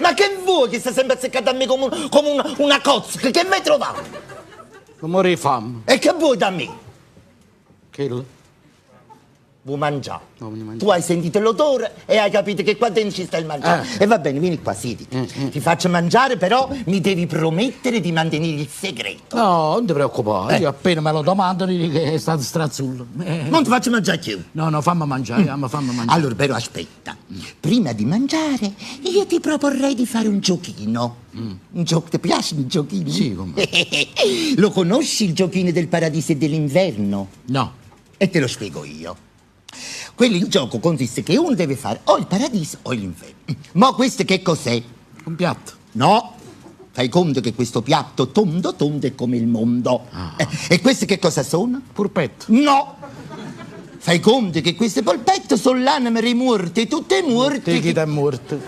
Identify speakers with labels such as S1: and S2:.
S1: Ma che vuoi che stai sempre azzeccata a me come, un- come una, una cozza? Che mi hai trovato?
S2: Non di fame.
S1: E che vuoi da me?
S2: Che
S1: Vuoi
S2: mangiare?
S1: Tu hai sentito l'odore e hai capito che qua dentro ci sta il mangiare.
S2: Eh.
S1: E va bene, vieni qua, siediti. Ti faccio mangiare, però mi devi promettere di mantenere il segreto.
S2: No, non ti preoccupare.
S1: Eh.
S2: Io appena me lo domandano dico che è stato strazzullo. Eh,
S1: Non ti faccio mangiare più.
S2: No, no, fammi mangiare, amma, fammi mangiare.
S1: Allora, però, aspetta. Prima di mangiare, io ti proporrei di fare un giochino. Un gioco, ti piacciono i giochini?
S2: Mm. Sì, come.
S1: Lo conosci il giochino del paradiso e dell'inverno?
S2: No.
S1: E te lo spiego io. Quello il gioco consiste che uno deve fare o il paradiso o l'inferno. Ma questo che cos'è?
S2: Un piatto.
S1: No. Fai conto che questo piatto tondo tondo è come il mondo.
S2: Ah.
S1: Eh, e queste che cosa sono?
S2: Purpetto.
S1: No. Fai conto che queste polpette sono l'anime rimorte, tutte morte.
S2: Te chi
S1: che-
S2: ti è morto?